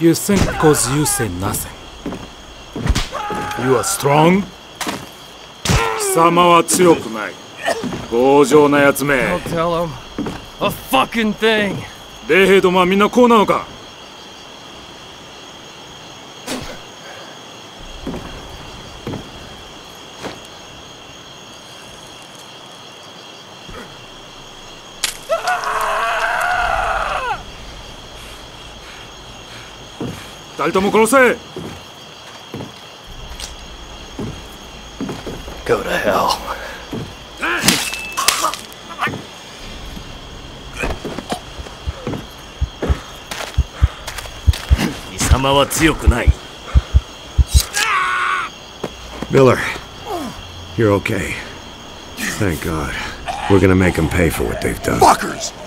You think cause you say nothing. You are strong? 貴様は強くない。強情な奴め。Don't tell him. A fucking thing. 米兵どもはみんなこうなのか二人とも殺せ Go to hell. Miller, you're okay. Thank God. We're gonna make them pay for what they've done. Fuckers!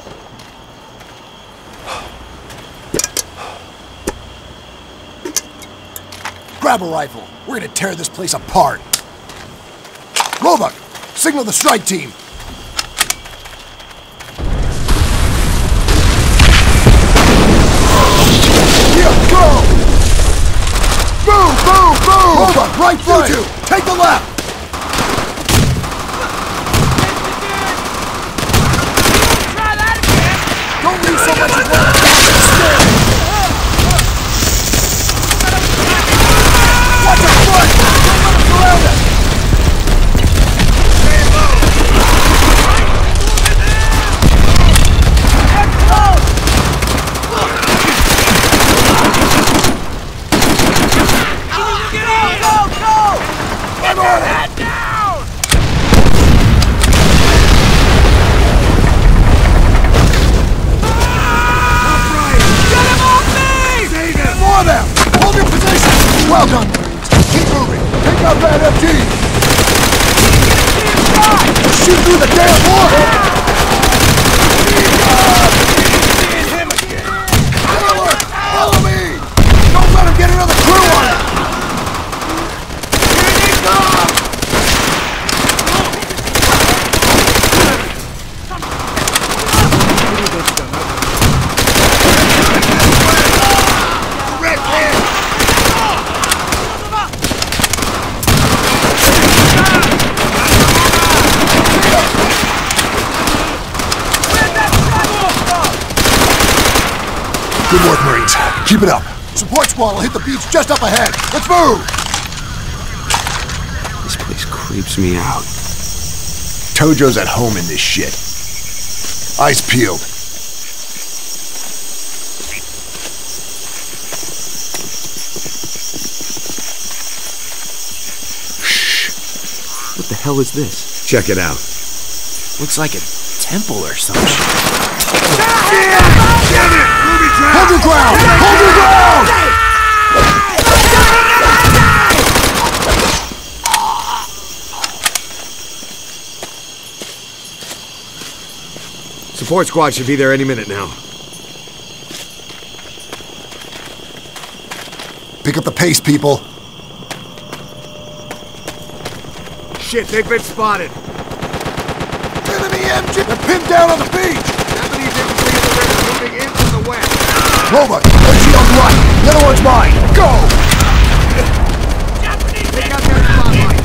Grab a rifle. We're gonna tear this place apart. Roebuck, signal the strike team. Yeah, go! Boom, boom, boom! Roebuck, right, you two! Take the left! Don't leave so much the damn wall! Taylor, follow me! Don't let him get another crew on it! Here they come! Good work, Marines. Keep it up. Support squad will hit the beach just up ahead. Let's move! This place creeps me out. Tojo's at home in this shit. Eyes peeled. Shh. What the hell is this? Check it out. Looks like a temple or some shit. Hold your ground! Hold your ground! Support squad should be there any minute now. Pick up the pace, people. Shit, they've been spotted. Enemy MG! They're pinned down on the beach! Japanese infantry in the rear moving in from the west. Roebuck, MG on the right. The other one's mine. Go! Take out their spotlight.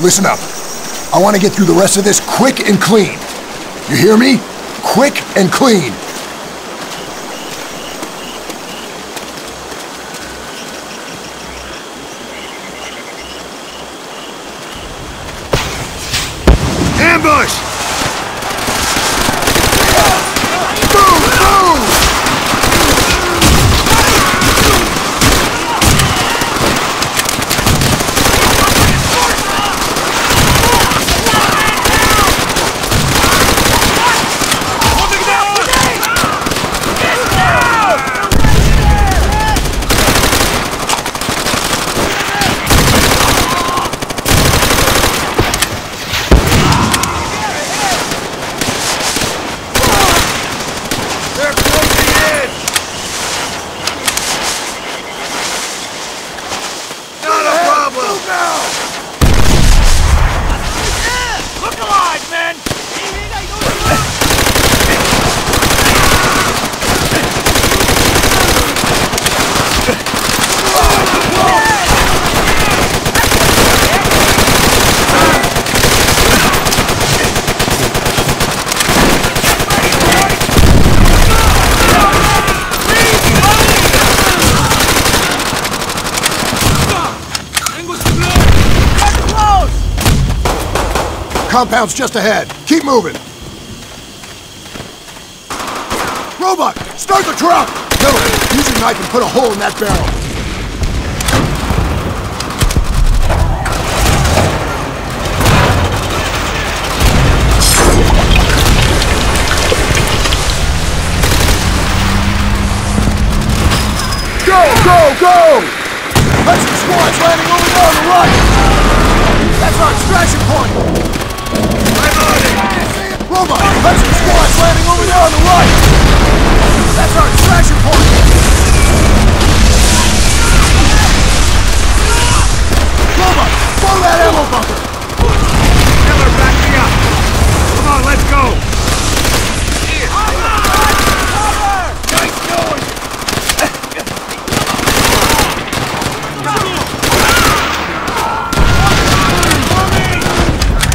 Listen up. I want to get through the rest of this quick and clean. You hear me? Quick and clean. Ambush! Compound's just ahead. Keep moving. Roebuck, start the truck! Miller, use your knife and put a hole in that barrel. Go, go, go! Hudson squad's landing over there on the right! That's our extraction point! On it! Hudson squad's landing over there on the right! That's our extraction point! Roebuck, blow that ammo bunker! Miller, back me up! Come on, let's go! Nice going!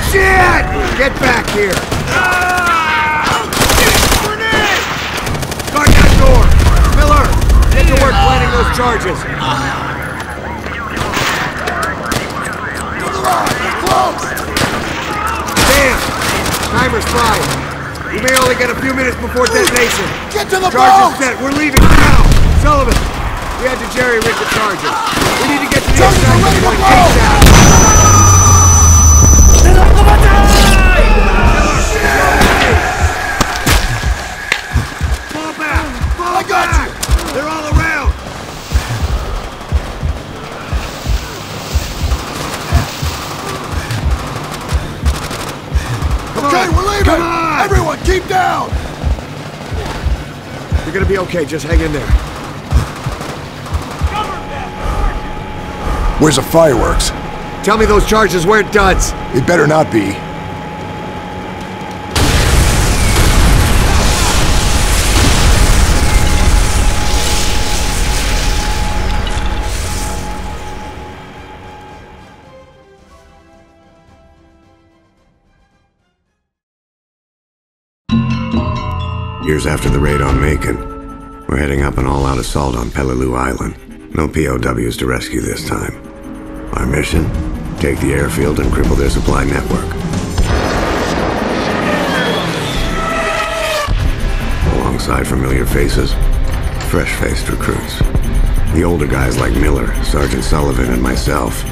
Shit! Get back here! Guard that door! Miller, get to work planting those charges. Close! Damn! Timer's five. We may only get a few minutes before detonation. Get to the Charges set. We're leaving now. Sullivan, we had to jerry rig the charges. We need to get to the Charges are ready to blow! Okay, we're leaving! Come on. Everyone, keep down! You're gonna be okay. Just hang in there. Where's the fireworks? Tell me those charges weren't duds. It better not be. Years after the raid on Makin, we're heading up an all-out assault on Peleliu Island. No POWs to rescue this time. Our mission? Take the airfield and cripple their supply network. Alongside familiar faces, fresh-faced recruits. The older guys like Miller, Sergeant Sullivan, and myself